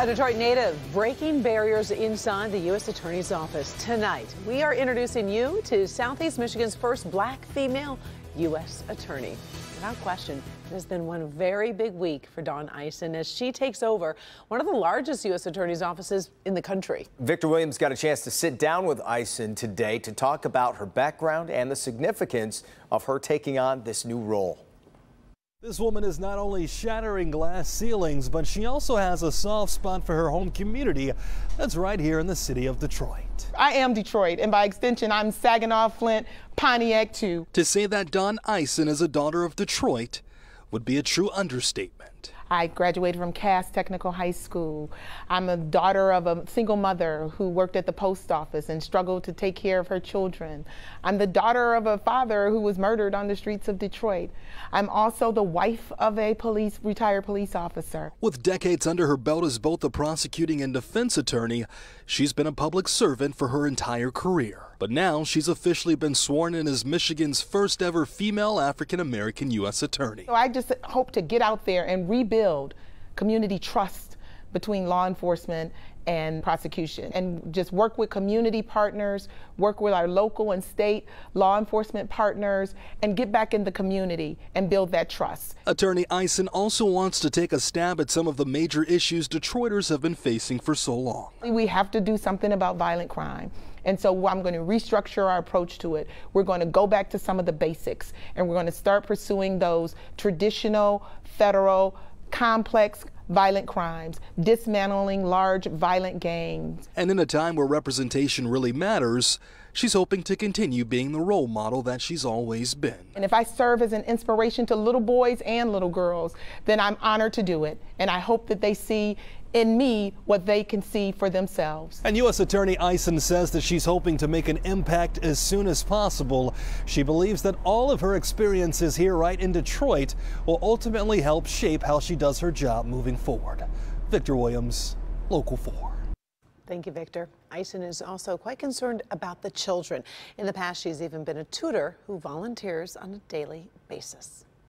A Detroit native breaking barriers inside the U.S. Attorney's Office. Tonight, we are introducing you to Southeast Michigan's first black female U.S. Attorney. Without question, it has been one very big week for Dawn Ison as she takes over one of the largest U.S. Attorney's offices in the country. Victor Williams got a chance to sit down with Ison today to talk about her background and the significance of her taking on this new role. This woman is not only shattering glass ceilings, but she also has a soft spot for her home community that's right here in the city of Detroit. I am Detroit, and by extension, I'm Saginaw, Flint, Pontiac too. To say that Dawn Ison is a daughter of Detroit would be a true understatement. I graduated from Cass Technical High School. I'm a daughter of a single mother who worked at the post office and struggled to take care of her children. I'm the daughter of a father who was murdered on the streets of Detroit. I'm also the wife of a police retired police officer. With decades under her belt as both a prosecuting and defense attorney, she's been a public servant for her entire career. But now she's officially been sworn in as Michigan's first ever female African American U.S. attorney. So I just hope to get out there and rebuild community trust between law enforcement and prosecution and just work with community partners, work with our local and state law enforcement partners, and get back in the community and build that trust. Attorney Ison also wants to take a stab at some of the major issues Detroiters have been facing for so long. We have to do something about violent crime. And so I'm going to restructure our approach to it. We're going to go back to some of the basics and we're going to start pursuing those traditional, federal, complex violent crimes, dismantling large violent gangs. And in a time where representation really matters, she's hoping to continue being the role model that she's always been. And if I serve as an inspiration to little boys and little girls, then I'm honored to do it. And I hope that they see in me what they can see for themselves. And U.S. Attorney Ison says that she's hoping to make an impact as soon as possible. She believes that all of her experiences here right in Detroit will ultimately help shape how she does her job moving forward. Victor Williams, Local 4. Thank you, Victor. Ison is also quite concerned about the children. In the past, she's even been a tutor who volunteers on a daily basis.